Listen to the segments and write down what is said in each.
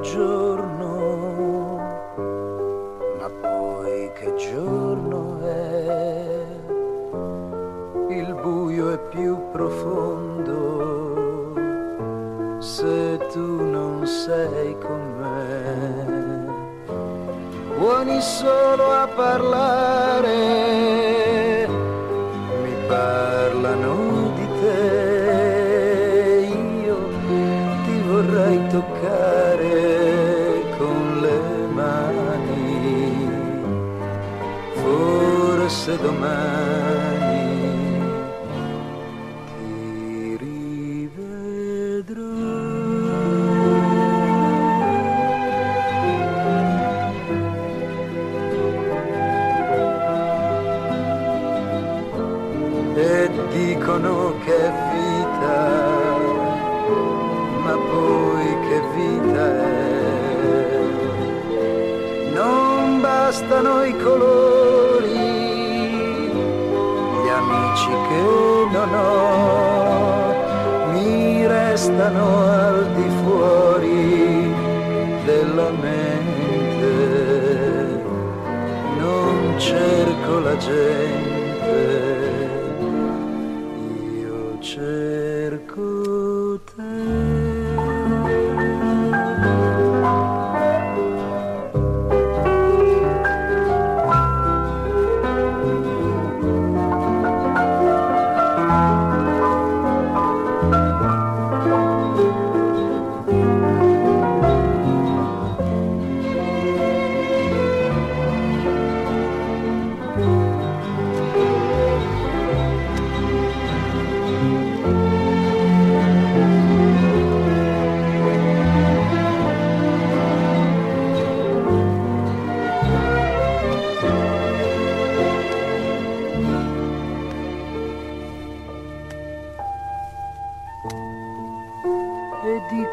giorno, ma poi che giorno è? Il buio è più profondo se tu non sei con me. Buoni solo a parlare, toccare con le mani, forse domani ti rivedrò. e dicono che bastano i colori, gli amici che non ho, mi restano al di fuori della mente. Non cerco la gente,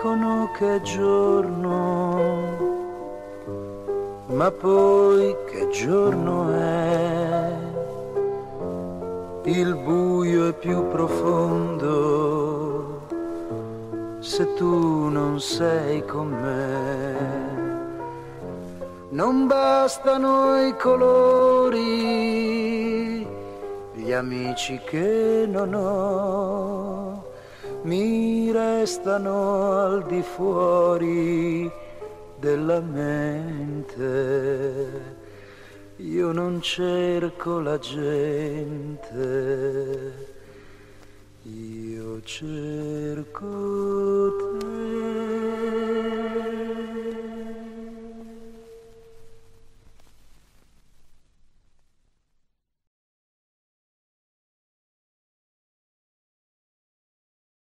dicono che è giorno, ma poi che giorno è? Il buio è più profondo se tu non sei con me. Non bastano i colori, gli amici che non ho mi restano al di fuori della mente. Io non cerco la gente, io cerco.